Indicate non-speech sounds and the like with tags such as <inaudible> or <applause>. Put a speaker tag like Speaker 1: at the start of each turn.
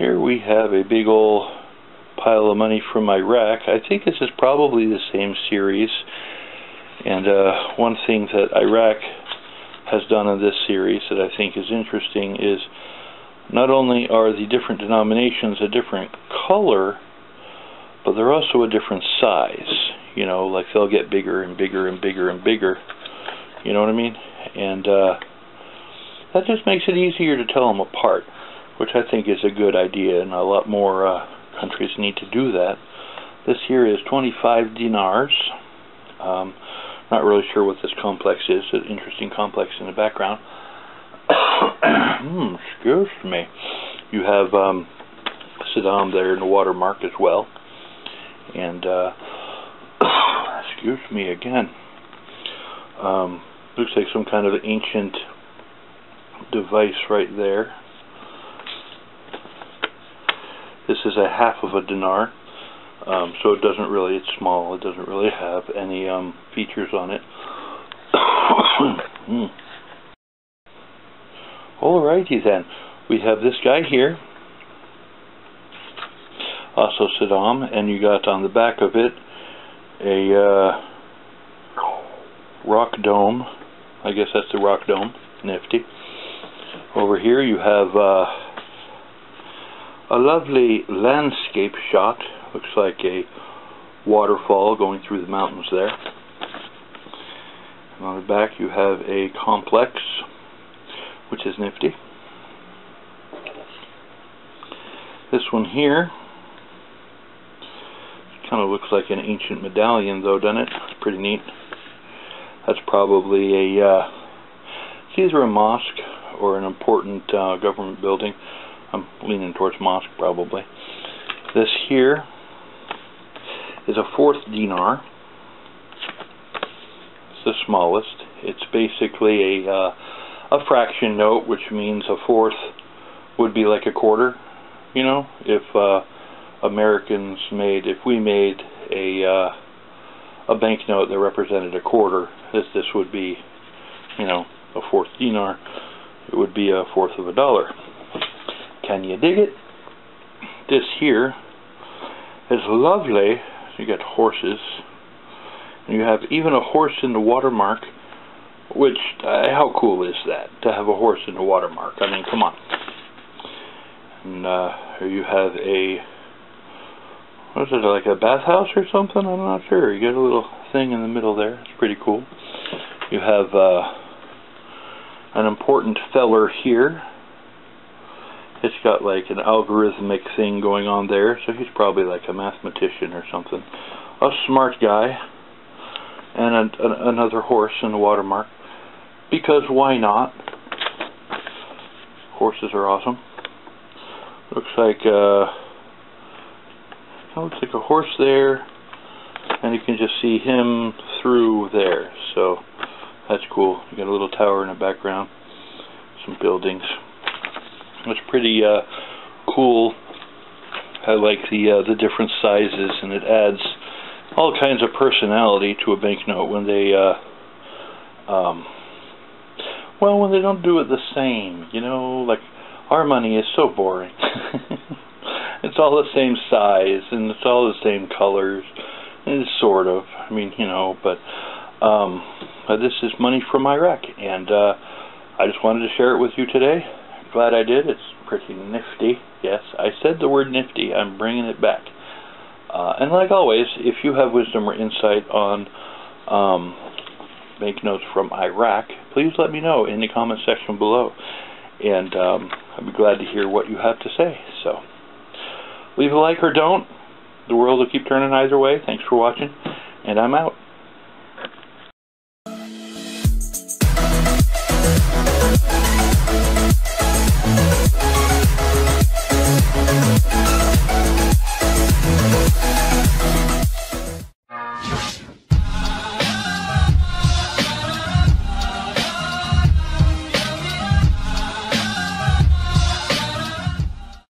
Speaker 1: Here we have a big old pile of money from Iraq. I think this is probably the same series. And uh, one thing that Iraq has done in this series that I think is interesting is not only are the different denominations a different color, but they're also a different size. You know, like they'll get bigger and bigger and bigger and bigger. You know what I mean? And uh, that just makes it easier to tell them apart, which I think is a good idea, and a lot more uh, countries need to do that. This here is 25 dinars. Um, not really sure what this complex is. An interesting complex in the background. <coughs> hmm, excuse me. You have um, Saddam there in the watermark as well. And, uh, <coughs> excuse me again. Um, looks like some kind of ancient device right there. This is a half of a dinar, um, so it doesn't really, it's small, it doesn't really have any um, features on it. <coughs> mm. Alrighty then, we have this guy here, also Saddam, and you got on the back of it a uh, rock dome, I guess that's the rock dome, nifty. Over here you have uh, a lovely landscape shot. Looks like a waterfall going through the mountains there. And on the back you have a complex, which is nifty. This one here kind of looks like an ancient medallion though, doesn't it? Pretty neat. That's probably a, uh, it's either a mosque or an important uh, government building. I'm leaning towards mosque probably. This here is a fourth dinar. It's the smallest. It's basically a uh, a fraction note, which means a fourth would be like a quarter. You know, if uh, Americans made, if we made a uh, a banknote that represented a quarter, this this would be, you know, a fourth dinar it would be a fourth of a dollar. Can you dig it? This here is lovely. You got horses. And you have even a horse in the watermark, which, uh, how cool is that, to have a horse in the watermark? I mean, come on. And uh, you have a, what is it, like a bathhouse or something? I'm not sure. You got a little thing in the middle there. It's pretty cool. You have, uh, an important feller here. It's got like an algorithmic thing going on there, so he's probably like a mathematician or something. A smart guy. And a, another horse in the watermark. Because why not? Horses are awesome. Looks like uh looks like a horse there and you can just see him through there. So that's cool. You got a little tower in the background, some buildings. It's pretty uh, cool. I like the uh, the different sizes, and it adds all kinds of personality to a banknote when they, uh, um, well, when they don't do it the same. You know, like our money is so boring. <laughs> it's all the same size, and it's all the same colors. And sort of. I mean, you know, but um, this is money from Iraq, and uh, I just wanted to share it with you today. Glad I did. It's pretty nifty. Yes, I said the word nifty. I'm bringing it back. Uh, and like always, if you have wisdom or insight on um, banknotes from Iraq, please let me know in the comment section below. And um, I'd be glad to hear what you have to say. So, leave a like or don't. The world will keep turning either way. Thanks for watching, and I'm out.